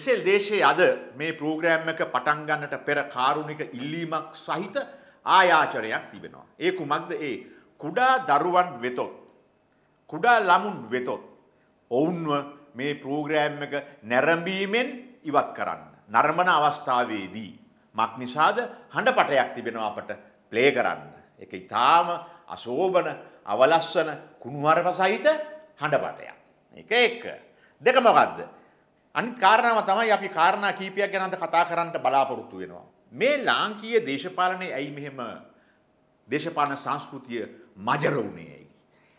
එසෙල් දේශයේ අද මේ ප්‍රෝග්‍රෑම් එක පටන් ගන්නට පෙර කාරුණික ඉල්ලීමක් සහිත ආයාචරයක් තිබෙනවා. ඒ කුමක්ද ඒ කුඩා දරුවන් වෙතොත් කුඩා ළමුන් වෙතොත් ඔවුන්ව මේ ප්‍රෝග්‍රෑම් එක නැරඹීමෙන් ඉවත් කරන්න. නර්මන අවස්ථාවේදී මක් නිසාද හඬපටයක් තිබෙනවා අපට ප්ලේ කරන්න. ඒක ඊටාම අශෝභන අවලස්සන කුණුහරුප සහිත හඬපටයක්. ඒක එක. දෙක මොකද්ද? අනිත් කාරණාව තමයි අපි කාරණා කීපයක් ගැන අද කතා කරන්න බලාපොරොත්තු වෙනවා. මේ ලාංකීය දේශපාලනයේ ඇයි මෙහෙම දේශපාලන සංස්කෘතිය මජර වුණේ ඇයි?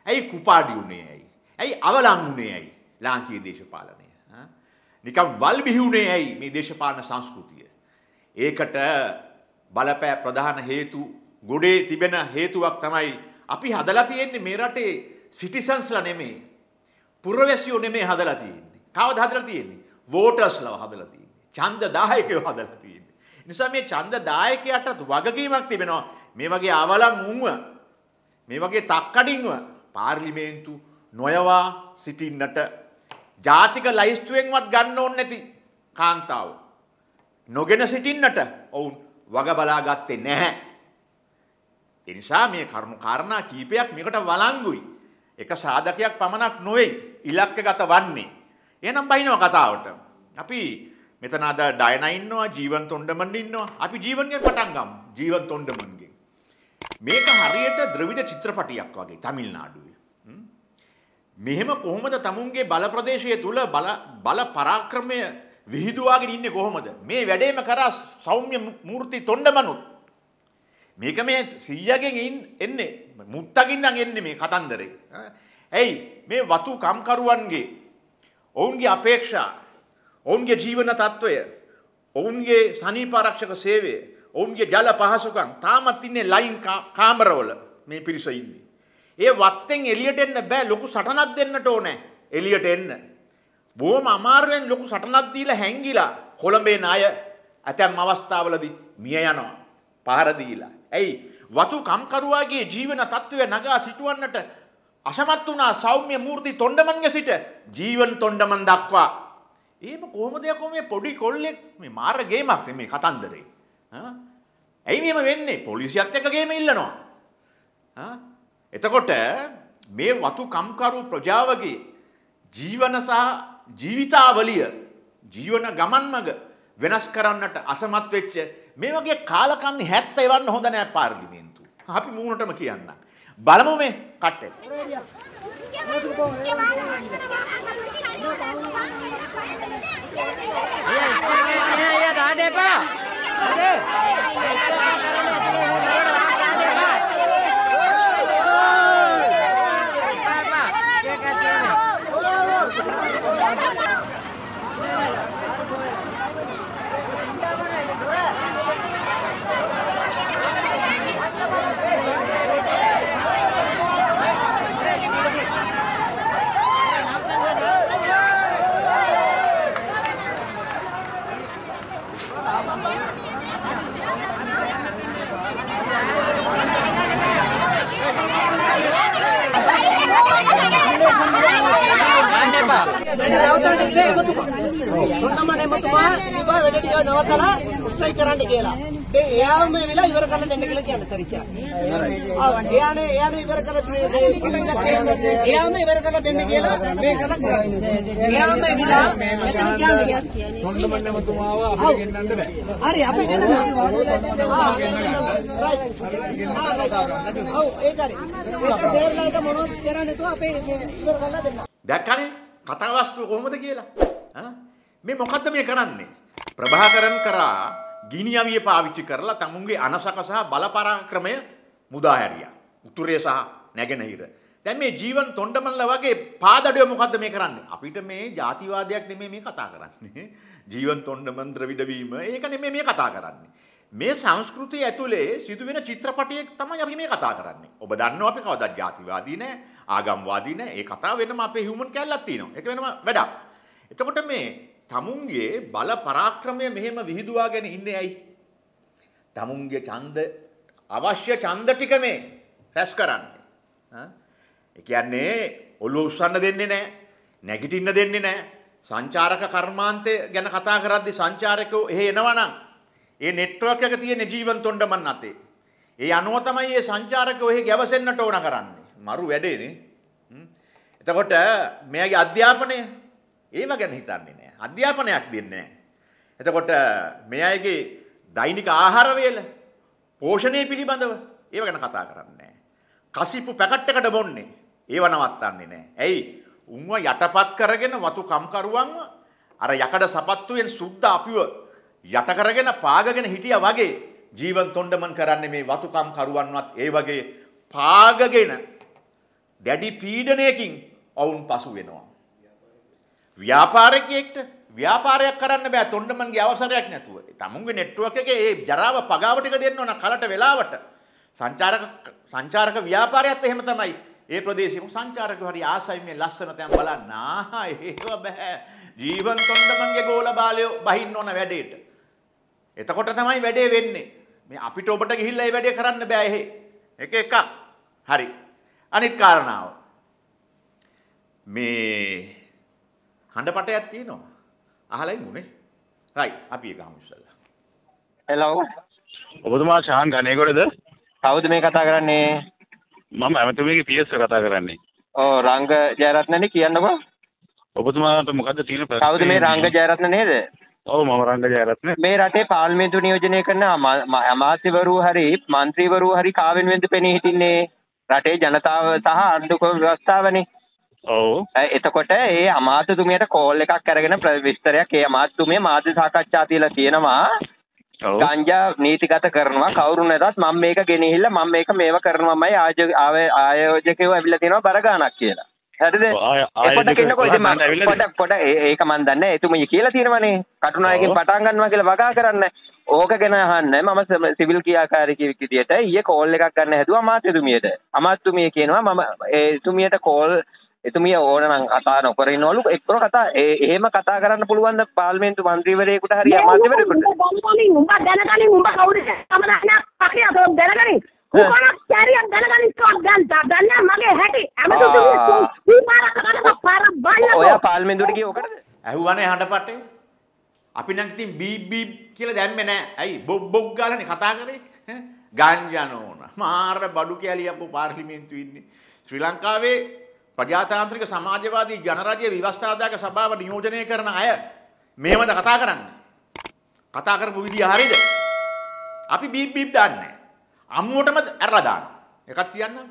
ඇයි කුපාඩි වුණේ ඇයි? ඇයි අවලං වුණේ ඇයි? ලාංකීය දේශපාලනය. නිකම් වල් බිහි වුණේ ඇයි මේ දේශපාලන සංස්කෘතිය? ඒකට බලපෑ ප්‍රධාන හේතු ගොඩේ තිබෙන හේතුවක් තමයි අපි හදලා තියෙන්නේ මේ රටේ සිටිසන්ස්ලා නෙමෙයි. පුරවැසියෝ නෙමෙයි හදලා තියෙන්නේ. කවද හදලා තියෙන්නේ? වෝටර්ස්ලව හදලා තියෙන්නේ. ඡන්ද දායකයෝ හදලා තියෙන්නේ. නිසා මේ ඡන්ද දායකයටත් වගකීමක් තිබෙනවා. මේ වගේ අවලං උන්ව මේ වගේ තක්කඩින්ව පාර්ලිමේන්තු නොයවා සිටින්නට ජාතික ලයිස්තුවෙන්වත් ගන්න ඕනේ නැති කාන්තාව නොගෙන සිටින්නට ඔවුන් වග බලා ගත්තේ නැහැ. ඒ නිසා මේ කරුණු කාරණා කීපයක් මේකට වළංගුයි. එක සාධකයක් පමණක් නොවේ ඉලක්කගත වන්නේ. එහෙනම් බහිනවා කතාවට. අපි මෙතන අද ඩයනා ඉන්නවා, ජීවන් තොණ්ඩමන් ඉන්නවා. අපි ජීවන්ගෙන් පටන් ගමු. ජීවන් තොණ්ඩමන්ගෙන්. මේක හරියට ද්‍රවිඩ චිත්‍රපටියක් වගේ තමිල්නාඩුවේ. මෙහෙම කොහොමද තමුන්ගේ බල ප්‍රදේශය තුල බල බල පරාක්‍රමය විහිදුවාගෙන ඉන්නේ කොහොමද? මේ වැඩේම කරා සෞම්‍ය මූර්ති තොණ්ඩමනුත්. මේක මේ 100ගෙන් එන්නේ මුත්තකින් නම් එන්නේ මේ කතන්දරේ. ඇයි මේ වතු කම්කරුවන්ගේ ඔවුන්ගේ අපේක්ෂා ඔවුන්ගේ ජීවන තත්ත්වය ඔවුන්ගේ සනීප ආරක්ෂක සේවය ඔවුන්ගේ ජල පහසුකම් තාමත් ඉන්නේ ලයින් කාමරවල මේ පිරිස ඉන්නේ. ඒ වත්තෙන් එළියට එන්න බෑ ලොකු සටනක් දෙන්නට ඕනේ එළියට එන්න. බොහොම අමාරුවෙන් ලොකු සටනක් දීලා හැංගිලා කොළඹේ ණය ඇතැම් අවස්ථාවලදී මිය යනවා. පහර දීලා. ඇයි වතු කම්කරුවාගේ ජීවන තත්ත්වය නගා සිටුවන්නට අසමත් වුණා සෞම්‍ය මූර්ති තොණ්ඩමන්ගේ සිට ජීවන් තොණ්ඩමන් දක්වා. එහෙම කොහොමද යකෝ මේ පොඩි කොල්ලෙක් මේ මාර ගේමක් මේ කතන්දරේ. ඇයි මෙහෙම වෙන්නේ? පොලිසියත් එක්ක ගේම ඉල්ලනවා. එතකොට මේ වතු කම්කරු ප්‍රජාවගේ ජීවන සහ ජීවිතාවලිය ජීවන ගමන් මඟ වෙනස් කරන්නට අසමත් වෙච්ච මේ වගේ කාලකන්ණි 70 එවන්න හොඳ නෑ පාර්ලිමේන්තුව. අපි මූණටම කියන්න. බලමු මේ කට්ටේ. එයා දාන්න එපා. හරි. දාන්න එපා. නවත්තන්න කිව්වේ එමතුමා. හොඳමනේ එමතුමා කිව්වා වැඩ ටික නවත්තලා ස්ට්‍රයික් කරන්න කියලා. දැන් එයාම වෙලා ඉවර කරන්න දෙන්න කියලා කියන්නේ සරිච්චා. ආ එයානේ එයානේ ඉවර කරලා එයාම ඉවර කරලා දෙන්න කියලා මේ කරලා කරන්නේ. එයාම එවිලා මෙතන කියන්නේ හොඳමන් එමතුමාව අපිට ගෙන්නන්න බෑ. හරි අපි දෙන්න ඔව් ඒකරි. ඒක සේර්ලාට මොනවද කරන්නේ તો අපේ ඉවර කරලා දෙන්න. දැක්කනේ කතාවස්තුව කොහොමද කියලා? ඈ මේ මොකද්ද මේ කරන්නේ? ප්‍රභාකරන් කරා ගිනි අවිය පාවිච්චි කරලා තමුන්ගේ අනසක සහ බලපරාක්‍රමය මුදා හැරියා. උතුරේ සහ නැගෙනහිර. දැන් මේ ජීවන් තොණ්ඩමල්ලා වගේ පාදඩය මොකද්ද මේ කරන්නේ? අපිට මේ ಜಾතිවාදයක් නෙමෙයි මේ කතා කරන්නේ. ජීවන් තොණ්ඩමන් ද්‍රවිඩ වීම ඒක නෙමෙයි මේ කතා කරන්නේ. මේ සංස්කෘතිය ඇතුලේ සිදුවෙන චිත්‍රපටයක් තමයි අපි මේ කතා කරන්නේ. ඔබ දන්නවා අපි කවදාවත් ಜಾතිවාදී නෑ, ආගම්වාදී නෑ. ඒ කතාව වෙනම අපේ හියුමන් කැලලක් තියෙනවා. ඒක වෙනම වැඩක්. එතකොට මේ තමුන්ගේ බල පරාක්‍රමය මෙහෙම විහිදුවාගෙන ඉන්නේ ඇයි? තමුන්ගේ ඡන්ද අවශ්‍ය ඡන්ද ටික මේ රැස් කරන්නේ. ඈ ඒ කියන්නේ ඔළුව උස්සන්න දෙන්නේ නැහැ. නැගිටින්න දෙන්නේ නැහැ. සංචාරක කර්මාන්තය ගැන කතා කරද්දි සංචාරකයෝ එහෙ එනවනම් ඒ නෙට්වර්ක් එක තියෙන ජීවන් තොණ්ඩමන් අතේ. ඒ අනුව තමයි මේ සංචාරකයෝ එහෙ ගැවසෙන්නට ඕන කරන්නේ. මරු වැඩේනේ. හ්ම්. එතකොට මෙයාගේ අධ්‍යාපනය ඒව ගැන හිතන්නේ නැහැ. අධ්‍යාපනයක් දෙන්නේ නැහැ. එතකොට මේ අයගේ දෛනික ආහාර වේල පෝෂණය පිළිබඳව ඒව ගැන කතා කරන්නේ නැහැ. කසිප්පු පැකට් එකට බොන්නේ ඒව නවත්තන්නේ නැහැ. ඇයි? උන්ව යටපත් කරගෙන වතු කම්කරුවන්ව අර යකඩ සපත්තුවෙන් සුද්ධ අපිව යට කරගෙන පාගගෙන හිටියා වගේ ජීවන් තොණ්ඩමන් කරන්නේ මේ වතු කම්කරුවන්වත් ඒ වගේ පාගගෙන දැඩි පීඩනයකින් ඔවුන් පසු වෙනවා. ව්‍යාපාරිකයෙක්ට ව්‍යාපාරයක් කරන්න බෑ තොණ්ඩමන්ගේ අවසරයක් නැතුව. තමුන්ගේ නෙට්වර්ක් එකේ ඒ ජරාව පගාව ටික දෙන්න ඕන කලට වෙලාවට. සංචාරක සංචාරක ව්‍යාපාරයත් එහෙම තමයි. ඒ ප්‍රදේශෙම සංචාරකයෝ හරි ආසයි මේ ලස්සන තැන් බලන්න. ආහා ඒව බෑ. ජීවන් තොණ්ඩමන්ගේ ගෝල බාලයෝ බහින්න ඕන වැඩේට. එතකොට තමයි වැඩේ වෙන්නේ. මේ අපිට ඔබට ගිහිල්ලා ඒ වැඩේ කරන්න බෑ එහෙ. එක එකක්. හරි. අනිත් කාරණාව. මේ හඬපටයක් තියෙනවා. අහලයි මුනේ. රයි අපි ඒක හමු ඉස්සල්ලා. හෙලෝ. ඔබතුමා ශාන් ගණේගොඩද? කවුද මේ කතා කරන්නේ? මම ඇමතුමේගේ පියස්ව කතා කරන්නේ. ඔව් රංග ජයරත්නනේ කියන්නකෝ. ඔබතුමාට මොකද්ද තියෙන ප්‍රශ්නේ? කවුද මේ රංග ජයරත්න නේද? ඔව් මම රංග ජයරත්න. මේ රටේ පාර්ලිමේන්තු නියෝජනය කරන අමාත්‍යවරු හරි මන්ත්‍රීවරු හරි කාවෙන් වෙන්ද පෙනී හිටින්නේ. රටේ ජනතාව සහ ආණ්ඩුක්‍රම ව්‍යවස්ථාවනේ ඔව් එතකොට ඒ අමාත්‍යතුමියට කෝල් එකක් අරගෙන විස්තරයක් ඒ අමාත්‍යතුමිය මාධ්‍ය සාකච්ඡා තියලා කියනවා ගංජා නීතිගත කරනවා කවුරු නැතත් මම මේක ගෙනහිල්ලා මම මේක මේව කරනවාමයි ආයෝජකයෝ ඇවිල්ලා තියෙනවා බර ගාණක් කියලා. හරිද? ආයෝජකයෝ කියනකො ඉතින් මම පොඩ පොඩ ඒක මන් දන්නේ. එතුමිය කියලා තියෙනවනේ. කටුනායකෙන්. පටන් ගන්නවා කියලා වගා කරන්න. ඕක ගැන අහන්න මම සිවිල් ක්‍රියාකාරිකයෙක් විදියට ඊයේ කෝල් එකක් ගන්න හැදුවා අමාත්‍යතුමියට. අමාත්‍යතුමිය කියනවා මම ඒ එතුමියට කෝල් එතුමිය ඕන නම් කතා නොකර ඉන්නවලු. එක්කර කතා ඒ එහෙම කතා කරන්න පුළුවන් ද පාර්ලිමේන්තු මන්ත්‍රීවරයෙකුට හරි අමාත්‍යවරයෙකුට? උඹ දැනගනින් උඹ කවුද? සමනක් පකිය අතෝ දැනගනින්. උඹන කැරියක් දැනගනින් කෝ දැන් දැන් මගේ හැටි. පාරක් කරලා පාර බල්ලකෝ ඔයා පාර්ලිමේන්තුවට ගියේ ඔකටද? ඇහුවනේ හඬපටේ. අපි නම් ඉතින් බීප් බීප් කියලා දැම්මේ නෑ. ඇයි බොබ් බොබ් ගාලානේ කතා කරේ. ඈ? ගංජා නෝන. මාර බඩු කැලිය අපෝ පාර්ලිමේන්තුවේ ඉන්නේ. ශ්‍රී ලංකාවේ ප්‍රජාතාන්ත්‍රික සමාජවාදී ජනරජයේ ව්‍යවස්ථාදායක සභාව නියෝජනය කරන අය මෙහෙමද කතා කරන්නේ. කතා කරපු විදිය හරියද? අපි බීප් බීප් දාන්නේ නෑ. අම්මුවටම ඇරලා දානවා. එකක් කියන්නම්.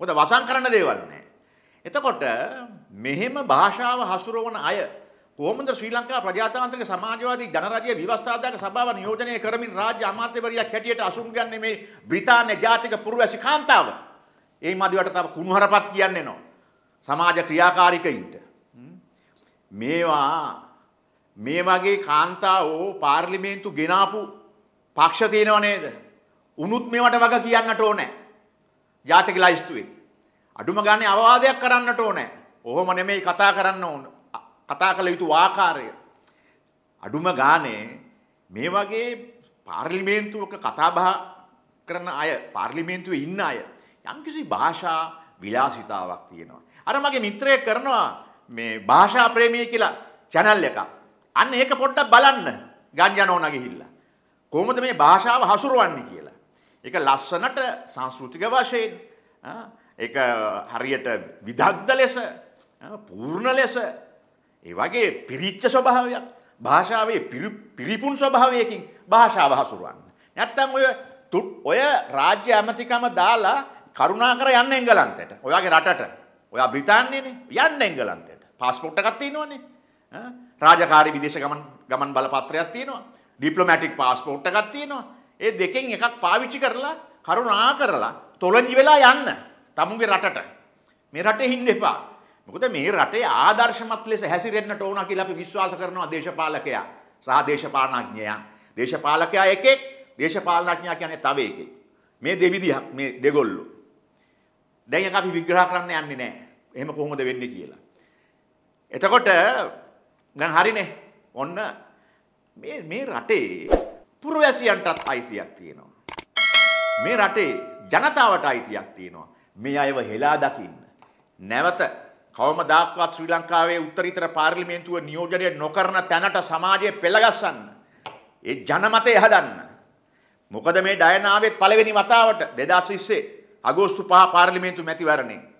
මොකද වසන් කරන්න දේවල් නෑ. එතකොට මෙහෙම භාෂාව හසුරවන අය කොහොමද ශ්‍රී ලංකා ප්‍රජාතාන්ත්‍රික සමාජවාදී ජනරජයේ ව්‍යවස්ථාදායක සභාව නියෝජනය කරමින් රාජ්‍ය අමාත්‍යවරියක් හැටියට අසුන් ගන්නේ මේ බ්‍රිතාන්‍ය ජාතික පුරවැසි කාන්තාව. ඒ මදිවට තව කුණුහරපත් කියන්නේ නෝ. සමාජ ක්‍රියාකාරිකයින්ට. හ්ම්. මේවා මේ වගේ කාන්තාවෝ පාර්ලිමේන්තු ගෙනාපු පක්ෂ තියෙනව නේද? උනුත් මේවට වග කියන්නට ඕනේ. ජාතික ලයිස්තුවේ. අඩුම ගානේ අවවාදයක් කරන්නට ඕනේ. ඔහොම නෙමෙයි කතා කරන්න ඕන. අ- කතා කළ යුතු ආකාරය. අඩුම ගානේ මේ වගේ පාර්ලිමේන්තුවක කතා බහ කරන අය පාර්ලිමේන්තුවේ ඉන්න අය යම්කිසි භාෂා විලාසිතාවක් තියෙනවා. අර මගේ මිත්‍රයෙක් කරනවා මේ භාෂා ප්‍රේමී කියලා channel එකක්. අන්න ඒක පොඩ්ඩක් බලන්න ගංජනෝන ගිහිල්ලා. කොහොමද මේ භාෂාව හසුරවන්නේ කියලා. ඒක ලස්සනට සංස්කෘතික වශයෙන් ආ, ඒක හරියට විදග්ධ ලෙස ආ, පූර්ණ ලෙස ඒ වගේ පිරිච්ච ස්වභාවයක් භාෂාවේ පිරි- පිරිපුන් ස්වභාවයකින් භාෂාව හසුරවන්න. නැත්තම් ඔය තු- ඔය රාජ්‍ය ඇමතිකම දාලා කරුණාකර යන්න එංගලන්තයට. ඔයාගේ රටට. ඔයා බ්‍රිතාන්‍යනේ යන්න එංගලන්තයට. පාස්පෝර්ට් එකක් තියෙනවනේ. ආ, රාජකාරී විදේශ ගමන් ගමන් බලපත්‍රයක් තියෙනවා. ඩිප්ලොමැටික් පාස්පෝර්ට් එකක් තියෙනවා. ඒ දෙකෙන් එකක් පාවිච්චි කරලා කරුණා කරලා තොලංචි වෙලා යන්න. තමුන්ගේ රටට. මේ රටේ ඉන්න එපා. මොකද මේ රටේ ආදර්ශමත් ලෙස හැසිරෙන්නට ඕන කියලා අපි විශ්වාස කරනවා දේශපාලකයා සහ දේශපාලනඥයා. දේශපාලකයා එකෙක්, දේශපාලනඥයා කියන්නේ තව එකෙක්. මේ දෙවිදිහක් මේ දෙගොල්ලෝ. දැන් එක අපි විග්‍රහ කරන්න යන්නේ නැහැ. එහෙම කොහොමද වෙන්නේ කියලා. එතකොට දැන් හරිනේ. ඔන්න මේ මේ රටේ පුරවැසියන්ටත් අයිතියක් තියෙනවා. මේ රටේ ජනතාවට අයිතියක් තියෙනවා. මේ අයව හෙලා දකින්න. නැවත කවමදාක්වත් ශ්‍රී ලංකාවේ උත්තරීතර පාර්ලිමේන්තුව නියෝජනය නොකරන තැනට සමාජය පෙළගස්සන්න. ඒ ජනමතය හදන්න. මොකද මේ ඩයනාවෙත් පළවෙනි වතාවට 2020 අගෝස්තු 5 පාර්ලිමේන්තු මැතිවරණේ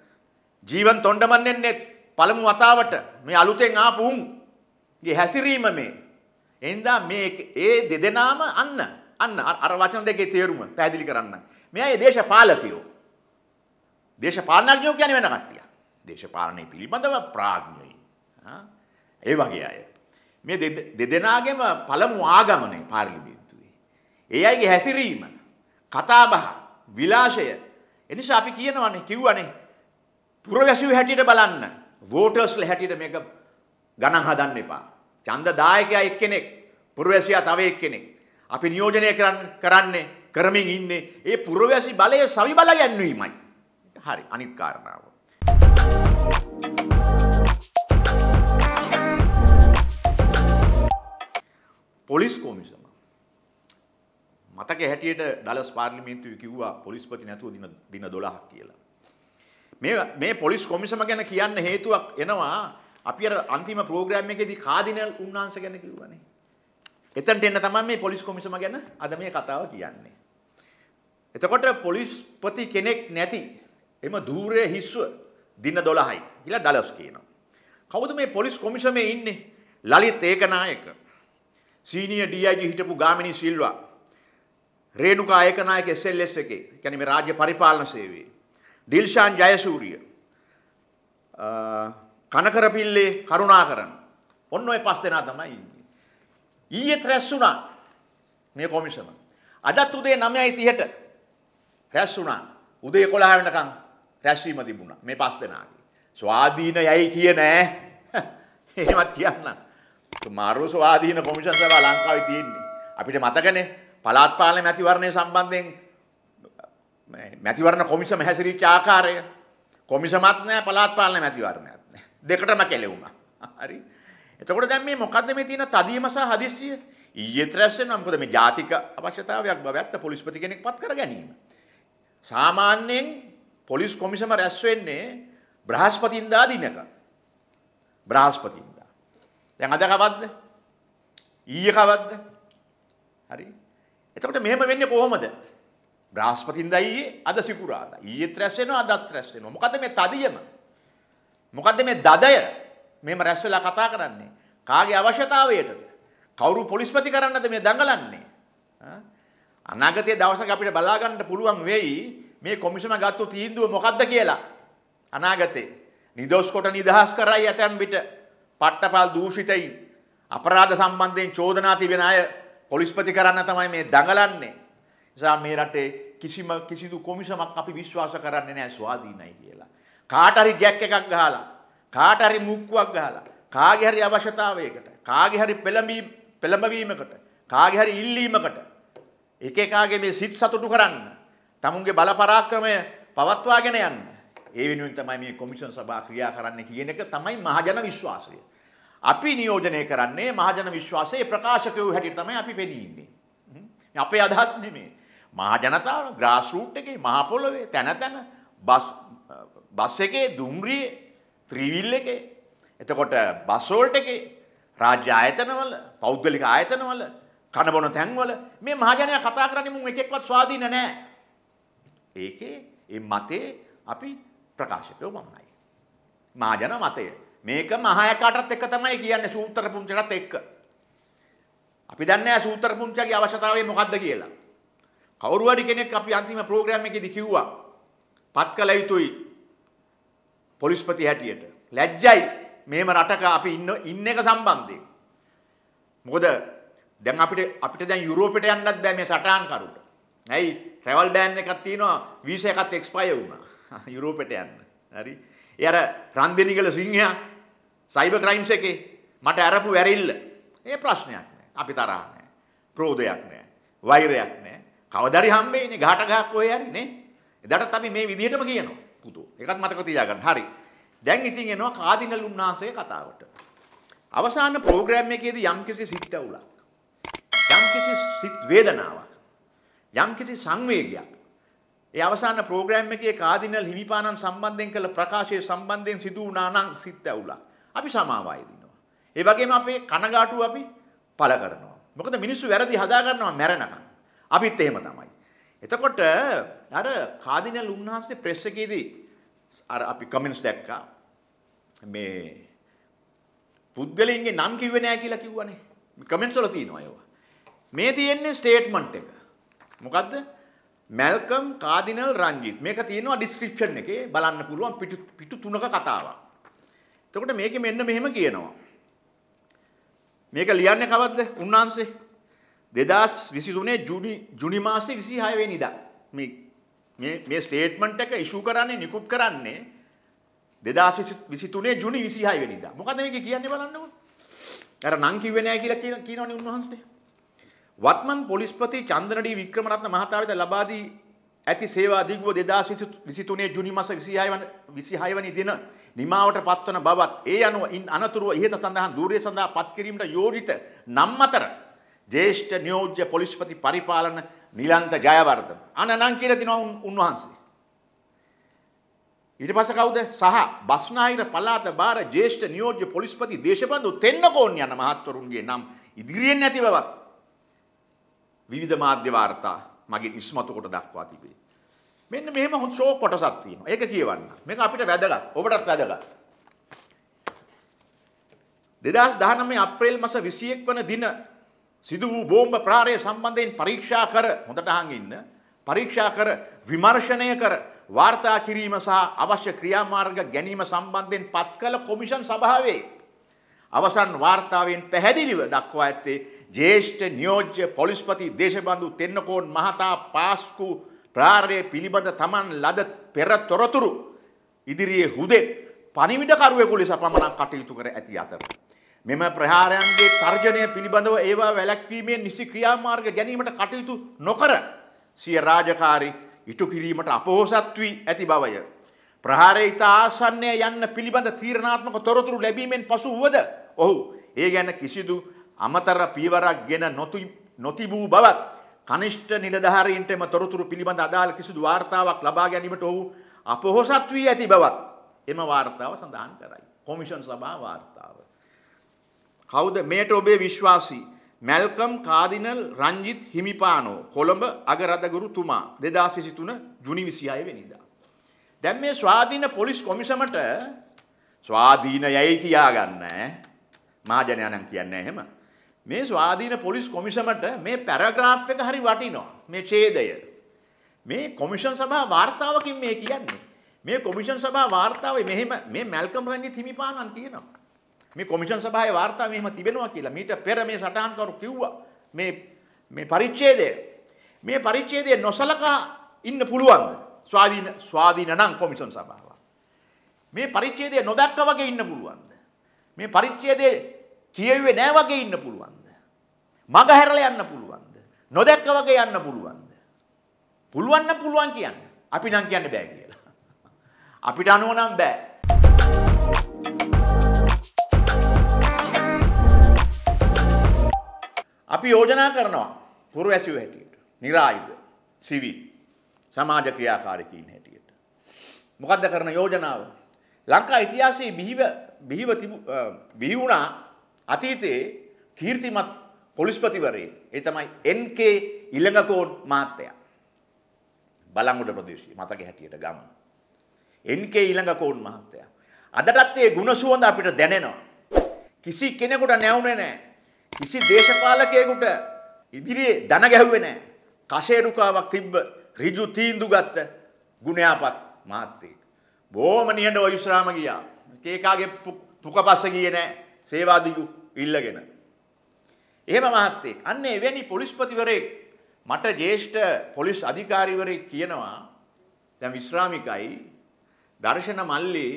ජීවන් තොණ්ඩමන්නෙන්නේ පළමු වතාවට මේ අලුතෙන් ආපු උන්ගේ හැසිරීම මේ. එහින්දා මේ ඒ දෙදෙනාම අන්න අන්න අර වචන දෙකේ තේරුම පැහැදිලි කරන්න. මෙයා දේශපාලකයෝ. දේශපාලනඥයෝ කියන්නේ වෙන කට්ටියක්. දේශපාලනය පිළිබඳව ප්‍රාඥයයි. ඒ වගේ අය. මේ දෙදෙනාගේම පළමු ආගමනය පාර්ලිමේන්තුවේ. ඒ අයගේ හැසිරීම, කතාබහ, විලාශය. එනිසා අපි කියනවනේ කිව්වනේ පුරවැසියෝ හැටියට බලන්න. වෝටර්ස්ලා හැටියට මේක ගණන් හදන්න එපා. ඡන්ද දායකයා එක්කෙනෙක්, පුරවැසියා තව එක්කෙනෙක්. අපි නියෝජනය කරන්නේ කරමින් ඉන්නේ ඒ පුරවැසි බලය සවි බල ගැන්වීමයි. හරි අනිත් කාරණාව. පොලිස් කෝමිසම මතක හැටියට ඩලස් පාර්ලිමේන්තුවේ කිව්වා පොලිස්පති නැතුව දින දින 12ක් කියලා. මේ මේ පොලිස් කොමිසම ගැන කියන්න හේතුවක් එනවා අපි අර අන්තිම ප්‍රෝග්‍රෑම් එකේදී කාදිනල් උන්නාංශ ගැන කිව්වනේ. එතනට එන්න තමයි මේ පොලිස් කොමිසම ගැන අද මේ කතාව කියන්නේ. එතකොට පොලිස්පති කෙනෙක් නැති එම ධූරය හිස්ව දින 12යි කියලා ඩලස් කියනවා. කවුද මේ පොලිස් කොමිසමේ ඉන්නේ? ලලිත් ඒකනායක. සීනියර් DIG හිටපු ගාමිණී සිල්වා. රේණුකා ඒකනායක SLS එකේ. කියන්නේ මේ රාජ්‍ය පරිපාලන සේවයේ. ඩිල්ෂාන් ජයසූරිය. කනකරපිල්ලේ කරුණාකරන්. ඔන්න ඔය පස් දෙනා තමයි ඉන්නේ. ඊයේත් රැස් වුණා මේ කොමිසම. අදත් උදේ 9:30ට රැස් වුණා. උදේ 11 වෙනකන් රැස්වීම තිබුණා මේ පස් දෙනාගේ. ස්වාධීන යයි කිය නෑ. එහෙමත් කියන්න. මාරු ස්වාධීන කොමිෂන් සභාව ලංකාවේ තියෙන්නේ. අපිට මතකනේ පළාත් පාලන මැතිවරණය සම්බන්ධයෙන් මැතිවරණ කොමිසම හැසිරිච්ච ආකාරය කොමිසමත් නෑ පළාත් පාලන මැතිවරණයත් නෑ. දෙකටම කෙලෙවුණා. හරි. එතකොට දැන් මේ මොකද්ද මේ තියෙන තදීම සහ හදිස්සිය? ඊයේත් රැස් වෙනවා මොකද මේ ජාතික අවශ්‍යතාවයක් බවත්ත පොලිස්පති කෙනෙක් පත් කර ගැනීම. සාමාන්‍යයෙන් පොලිස් කොමිසම රැස් වෙන්නේ බ්‍රහස්පතින්දා දිනක. බ්‍රහස්පතින්දා. දැන් අද කවද්ද? ඊයේ කවද්ද? හරි. එතකොට මෙහෙම වෙන්නේ කොහොමද? බ්‍රහස්පතින්දා ඊයේ අද සිකුරාදා. ඊයේත් රැස් වෙනවා අදත් රැස් වෙනවා. මොකද්ද මේ තදියම? මොකද්ද මේ දදය? මෙහෙම රැස් වෙලා කතා කරන්නේ. කාගේ අවශ්‍යතාවයටද? කවුරු පොලිස්පති කරන්නද මේ දඟලන්නේ? අනාගතයේ දවසක අපිට බලා ගන්න පුළුවන් වෙයි මේ කොමිසම ගත්තු තීන්දුව මොකක්ද කියලා අනාගතේ නිදොස් කොට නිදහස් කරයි ඇතැම් විට පට්ටපල් දූෂිතයින් අපරාධ සම්බන්ධයෙන් චෝදනා තිබෙන අය පොලිස්පති කරන්න තමයි මේ දඟලන්නේ. නිසා මේ රටේ කිසිම කිසිදු කොමිසමක් අපි විශ්වාස කරන්නේ නැහැ ස්වාධීනයි කියලා. කාට හරි ජැක් එකක් ගහලා කාට හරි මුක්කුවක් ගහලා කාගේ හරි අවශ්‍යතාවයකට කාගේ හරි පෙළඹීම් පෙළඹවීමකට කාගේ හරි ඉල්ලීමකට එක එකාගේ මේ සිත් සතුටු කරන්න තමුන්ගේ බල පරාක්‍රමය පවත්වාගෙන යන්න. ඒ වෙනුවෙන් තමයි මේ කොමිෂන් සභා ක්‍රියා කරන්න කියන එක තමයි මහජන විශ්වාසය. අපි නියෝජනය කරන්නේ මහජන විශ්වාසයේ ප්‍රකාශකයෝ හැටියට තමයි අපි පෙනී ඉන්නේ. අපේ අදහස් නෙමෙයි. මහජනතාව ග්‍රාස් රූට් එකේ මහ පොළොවේ තැන තැන බස් බස් එකේ දුම්රියේ ත්‍රිවිල් එකේ එතකොට බස් වෝල්ට් එකේ රාජ්‍ය ආයතනවල පෞද්ගලික ආයතනවල කන බොන තැන්වල මේ මහජනයා කතා කරන්නේ මුන් එක එක්කවත් ස්වාධීන නැහැ. ඒකේ ඒ මතේ අපි ප්‍රකාශකයෝ මමයි. මහජන මතය. මේක මහයකටත් එක තමයි කියන්නේ සූත්‍ර පුංචටත් එක්ක. අපි දන්නේ නැහැ සූත්‍ර පුංචගේ අවශ්‍යතාවය මොකක්ද කියලා. කවුරු හරි කෙනෙක් අපි අන්තිම ප්‍රෝග්‍රෑම් එකේදී කිව්වා පත් කළ යුතුයි පොලිස්පති හැටියට. ලැජ්ජයි මේම රටක අපි ඉන්න ඉන්න එක සම්බන්ධයෙන්. මොකද දැන් අපිට අපිට දැන් යුරෝපෙට යන්නත් බෑ මේ සටහන් කරුට. ඇයි ට්‍රැවල් බෑන් එකක් තියෙනවා වීසා එකත් එක්ස්පයර් වුණා යුරෝපෙට යන්න. හරි. ඒ අර රන්දෙනිගල සිංහයා සයිබර් ක්‍රයිම්ස් එකේ මට අරපු වැරිල්ල. ඒ ප්‍රශ්නයක් නෑ. අපි තරහ නෑ. ක්‍රෝධයක් නෑ. වෛරයක් නෑ. කවදාරි හම්බෙන්නේ ගහට ගහක් ඔය හරි නේ. එදාටත් අපි මේ විදිහටම කියනවා. පුතෝ. ඒකත් මතක තියාගන්න. හරි. දැන් ඉතින් එනවා කාදිනල් උන්නාසේ කතාවට. අවසාන ප්‍රෝග්‍රෑම් එකේදී යම්කිසි සිත් ඇවුලක්. යම්කිසි සිත් වේදනාවක්. යම්කිසි සංවේගයක් ඒ අවසාන ප්‍රෝග්‍රෑම් එකේ කාදිනල් හිමිපාණන් සම්බන්ධයෙන් කළ ප්‍රකාශය සම්බන්ධයෙන් සිදු වුණා නම් සිත් ඇවුලා. අපි සමාවයි දිනවා. ඒ වගේම අපේ කනගාටුව අපි පළ කරනවා. මොකද මිනිස්සු වැරදි හදා ගන්නවා මැරෙනකම්. අපිත් එහෙම තමයි. එතකොට අර කාදිනල් උන්වහන්සේ ප්‍රෙස් එකේදී අර අපි කමෙන්ට්ස් දැක්කා. මේ පුද්ගලයින්ගේ නම් කිව්වේ නෑ කියලා කිව්වනේ. කමෙන්ට්ස් වල තියෙනවා ඒවා. මේ තියෙන්නේ ස්ටේට්මන්ට් එක. මොකද්ද? Malcolm cardinal Ranjith. මේක තියෙනවා ඩිස්ක්‍රිප්ෂන් එකේ බලන්න පුළුවන් පිටු පිටු තුනක කතාවක්. එතකොට මේකේ මෙන්න මෙහෙම කියනවා. මේක ලියන්නේ කවද්ද? උන්වහන්සේ 2023 ජුනි ජුනි මාසේ 26 වෙනිදා. මේ මේ මේ ස්ටේට්මන්ට් එක ඉෂු කරන්නේ නිකුත් කරන්නේ 2023 ජුනි 26 වෙනිදා. මොකද මේක කියන්නේ බලන්නකො. අර නම් කිව්වේ නෑ කියලා කියන කියනවනේ උන්වහන්සේ. වත්මන් පොලිස්පති චන්දනඩී වික්‍රමරත්න මහතා වෙත ලබා දී ඇති සේවා දිගුව 2023 ජුනි මාස 26 වන 26 වැනි දින නිමාවට පත්වන බවත් ඒ අනුව ඉන් අනතුරුව ඉහත සඳහන් ධූරය සඳහා පත් කිරීමට යෝජිත නම් අතර ජ්‍යෙෂ්ඨ නියෝජ්‍ය පොලිස්පති පරිපාලන නිලන්ත ජයවර්ධන. අන නම් කියලා තිනවා උන්වහන්සේ. ඊට පස්සේ කවුද? සහ බස්නාහිර පළාත බාර ජ්‍යෙෂ්ඨ නියෝජ්‍ය පොලිස්පති දේශබන්දු තෙන්නකෝන් යන මහත්වරුන්ගේ නම් ඉදිරියෙන් නැති බවත් විවිධ මාධ්‍ය වාර්තා මගින් ඉස්මතු කොට දක්වා තිබේ. මෙන්න මෙහෙම හොඳ ෂෝ කොටසක් තියෙනවා. ඒක කියවන්න. මේක අපිට වැදගත්. ඔබටත් වැදගත්. 2019 අප්‍රේල් මාස 21 වන දින සිදු වූ බෝම්බ ප්‍රහාරය සම්බන්ධයෙන් පරීක්ෂා කර හොඳට අහන් ඉන්න. පරීක්ෂා කර විමර්ශනය කර වාර්තා කිරීම සහ අවශ්‍ය ක්‍රියාමාර්ග ගැනීම සම්බන්ධයෙන් පත් කළ කොමිෂන් සභාවේ අවසන් වාර්තාවෙන් පැහැදිලිව දක්වා ඇත්තේ ජේෂ්ඨ නියෝජ්‍ය පොලිස්පති දේශබන්දු තෙන්නකෝන් මහතා පාස්කු ප්‍රාරය පිළිබඳ තමන් ලද පෙර තොරතුරු ඉදිරියේ හුදෙක් පනිවිඩකරුවෙකු ලෙස පමණක් කටයුතු කර ඇති අතර. මෙම ප්‍රහාරයන්ගේ තර්ජනය පිළිබඳව ඒවා වැලැක්වීමේ නිසි ක්‍රියාමාර්ග ගැනීමට කටයුතු නොකර සිය රාජකාරි ඉටු කිරීමට අපහෝසත් වී ඇති බවය. ප්‍රහාරය ඉතා ආසන්නය යන්න පිළිබඳ තීරණාත්මක තොරතුරු ලැබීමෙන් පසු වුවද ඔහු ඒ ගැන කිසිදු අමතර පීවරක් ගෙන නොතිබූ බවත් කනිෂ්ඨ නිලධාරීන්ට එම තොරතුරු පිළිබඳ අදාළ කිසිදු වාර්තාවක් ලබා ගැනීමට ඔහු අපොහොසත් වී ඇති බවත් එම වාර්තාව සඳහන් කරයි. කොමිෂන් සභා වාර්තාව. කවුද මේට ඔබේ විශ්වාසී මැල්කම් කාදිනල් රංජිත් හිමිපානෝ කොළඹ අගරදගුරු තුමා දෙදස් විසිතුන ජුනි විසියාය වෙනිදා. දැන් මේ ස්වාධීන පොලිස් කොමිසමට ස්වාධීන යැයි කියාගන්න මහජනයනම් කියන්නේ එහෙම. මේ ස්වාධීන පොලිස් කොමිසමට මේ පැරග්‍රාෆ් එක හරි වටිනවා. මේ ඡේදය. මේ කොමිෂන් සභා වාර්තාවකින් මේ කියන්නේ. මේ කොමිෂන් සභා වාර්තාවේ මෙහෙම මේ මැල්කම් රංජිත් හිමිපාණන් කියනවා. මේ කොමිෂන් සභාවේ වාර්තාව මෙහෙම තිබෙනවා කියලා. මීට පෙර මේ සටහන්කරු කිව්වා. මේ මේ පරිච්ඡේදය මේ පරිච්ඡේදය නොසලකා ඉන්න පුළුවන්ද? ස්වාධීන ස්වාධීන නම් කොමිෂන් සභාව. මේ පරිච්ඡේදය නොදක්ක වගේ ඉන්න පුළුවන්ද? මේ පරිච්ඡේදය කියුවේ නෑ වගේ ඉන්න පුළුවන්ද? මග හැරලා යන්න පුළුවන්ද? නොදැක්ක වගේ යන්න පුළුවන්ද? පුළුවන් නම් පුළුවන් කියන්න. අපි නම් කියන්න බෑ කියලා. අපිට අනුව නම් බෑ. අපි යෝජනා කරනවා පුරවැසියෝ හැටියට. නිරායුධ සිවිල් සමාජ ක්‍රියාකාරකීන් හැටියට. මොකක්ද කරන යෝජනාව. ලංකා ඉතිහාසයේ බිහිව බිහිව බිහි වුණා අතීතයේ කීර්තිමත් පොලිස්පතිවරේ ඒ තමයි NK ඉලඟකෝන් මහත්තයා. බලංගොඩ ප්‍රදේශයේ මතක හැටියට ගම. NK ඉලඟකෝන් මහත්තයා. අදටත් ඒ ගුණ සුවඳ අපිට දැනෙනවා. කිසි කෙනෙකුට නැවුනේ නැහැ. කිසි දේශපාලකයෙකුට ඉදිරියේ දන ගැහුවේ නැහැ. කෂේරුකාවක් තිබ්බ ඍජු තීන්දුව ගත්ත ගුණයාපත් මහත්තයෙක්. බොහොම නිහඬව විශ්‍රාම ගියා. කේකාගේ පුකපස්ස ගියේ නැහැ. සේවා දිගු ඉල්ලගෙන. එහෙම මහත්තයෙක්. අන්න එවැනි පොලිස්පතිවරයෙක් මට ජ්‍යෙෂ්ඨ පොලිස් අධිකාරිවරයෙක් කියනවා දැන් විශ්‍රාමිකයි දර්ශන මල්ලි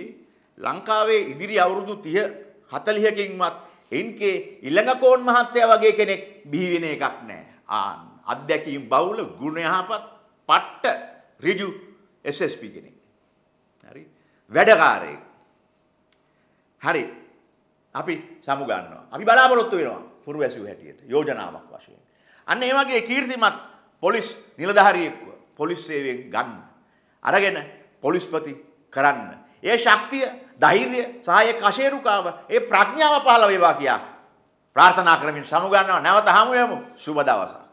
ලංකාවේ ඉදිරි අවුරුදු 30 40කින්වත් එන්කේ ඉලඟකෝන් මහත්තයා වගේ කෙනෙක් බිහි වෙන එකක් නැහැ. ආ අත්දැකීම් බහුල ගුණ යහපත් පට්ට ඍජු SSP කෙනෙක්. හරි. වැඩකාරයෙක්. හරි. අපි සමු ගන්නවා. අපි බලාපොරොත්තු වෙනවා පුරවැසියෝ හැටියට යෝජනාවක් වශයෙන්. අන්න ඒ වගේ කීර්තිමත් පොලිස් නිලධාරියෙක්ව පොලිස් සේවයෙන් ගන්න. අරගෙන පොලිස්පති කරන්න. ඒ ශක්තිය, ධෛර්යය සහ ඒ කෂේරුකාව, ඒ ප්‍රඥාව පහළ වේවා කියා ප්‍රාර්ථනා කරමින් සමුගන්නවා නැවත හමු වෙමු. සුබ දවසක්.